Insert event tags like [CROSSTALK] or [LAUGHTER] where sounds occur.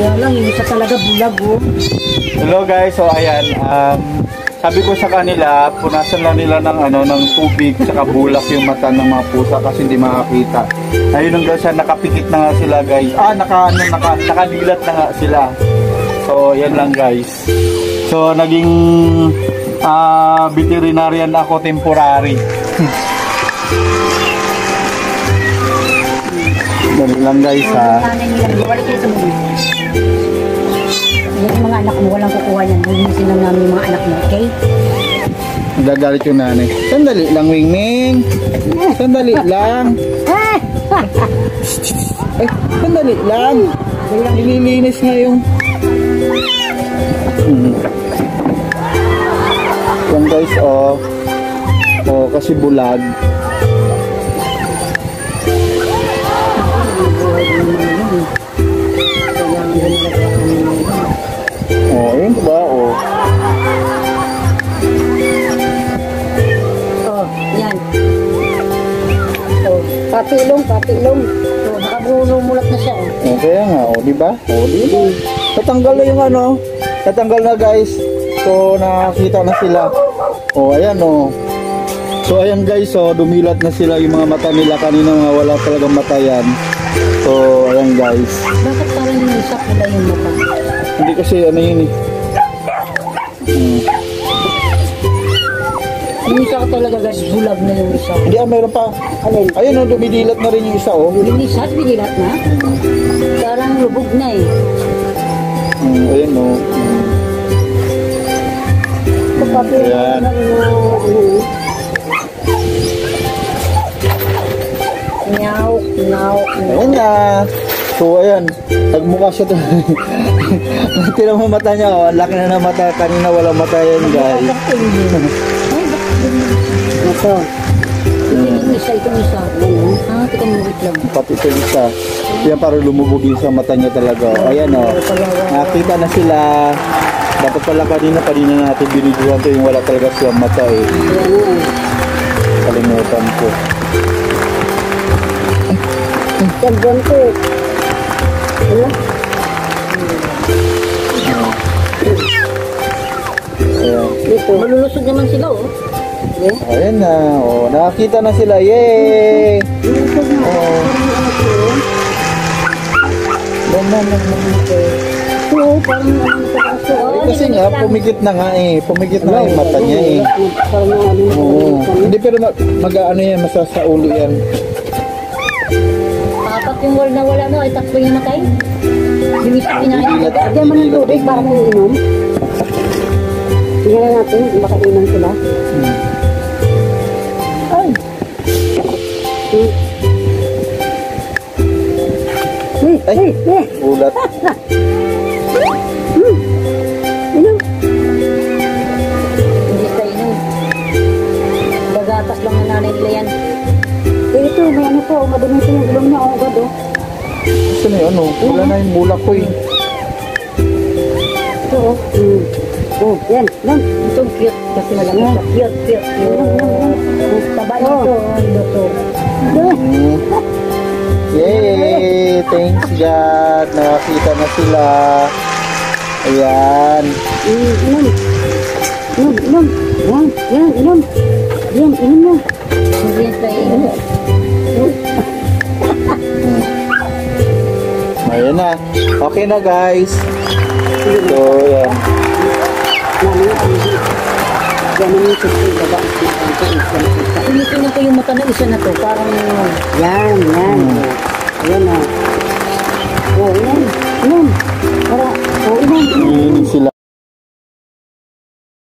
Kaya lang, yung isa talaga bulag oh. Hello guys, so ayan, um, sabi ko sa kanila, punasan lang nila ng ano ng tubig saka bulak yung mata ng mga pusa kasi hindi makakita. Ayun hanggang sa nakapikit na nga sila guys. Ah, naka ano, naka nakadilat na nga sila. So, yan lang guys. So, naging ah veterinarian ako temporary. [LAUGHS] Ganun lang guys ha. Yung mga anak mo, walang kukuha yan. Linisin lang namin yung mga anak mo, okay? Gagalit yung nanay. Sandali lang, Wingming. Sandali lang. Ay, sandali lang. Nililinis nga yung... Hmm. Yan guys, oh. Oh, kasi bulag. Oh, yun ba? Oh. Oh, yan. Oh, patilong, patilong. Oh, nakabulumulat na siya, oh. Oh, kaya nga, oh, di ba? Oh, di ba? Tatanggal na yung ano. Tatanggal na guys. So, nakakita na sila. Oh, ayan oh. So, ayan guys, oh, dumilat na sila yung mga mata nila. Kanina nga wala talagang mata yan. So, ayan guys. Bakit parang isa pula yung mata? Hindi kasi ano yun eh. Yung isa ka talaga guys, bulag na yung isa. Hindi ah, meron pa. Alin? Ayun oh, dumidilat na rin yung isa oh. Yung isa, bigilat na. Parang lubog na eh. Hmm, ayun oh. Hmm. Ayan. So, ayan. Nagmukha siya to. [LAUGHS] Tira mo mata niya. Oh. Laki na ng mata. Kanina walang mata yan, guys. Yung isa, itong isa. Ah, tika mo, lang. Pati ito isa. Yan para lumubog yung sa mata niya talaga. Ayan, oh. Nakita na sila. Dapat pala kanina, kanina natin binidyohan to yung wala talaga silang mata eh. Kalimutan ko. Tagdan ko. Dito. Malulusog naman sila oh. Eh? Ayan na. Oh, nakakita na sila. Yay! Malulusog na. Oh. Yan na, yan na. Oo, parang ano sa kaso. Eh, kasi nga, pumikit na nga eh. Pumikit na nga yung mata niya eh. Ano Oo. Hindi pero mag, mag-ano yan, masasaulo yan. Apat yung wall na wala no, ay tatlo yung namatay. Yung isa kinain. Dilat- Lagyan mo ng dilat- tubig para may inom. Tingnan natin kung baka inom sila. [LAUGHS] Hmm. Ay! Hmm. Eh, Ay. eh, eh, Ulat. inom. Hindi ka inom. Bagatas lang ang nanay nila yan. Ito, ano po, madumi ito yung ilong niya, oh, agad, oh. Gusto na yun, oh. Wala na yung bulak ko eh. Ito, oh. Mm. Oh, yan, yan. Ito, cute. Kasi malamig siya. Cute, cute, cute. Taba nito, ito. Hmm. Yay! Thanks God! Nakakita na sila. Ayan. Mm, inom. Inom, inom. Yan, yan, inom. Yan, inom mo. Hindi yan inom. Ayan na. Okay na guys. So, ayan. Ganun yung sisi, baba. Tinitingnan ko yung mata ng isa na to. Parang, yan, yan. Ayan